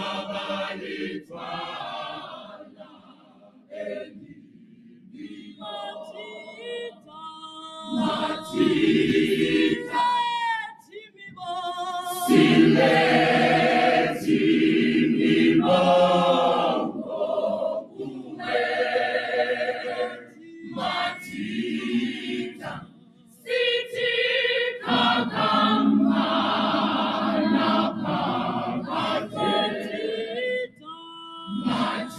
Matita, Matita,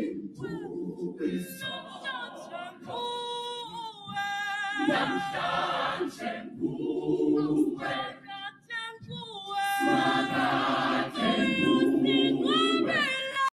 为无众生向前。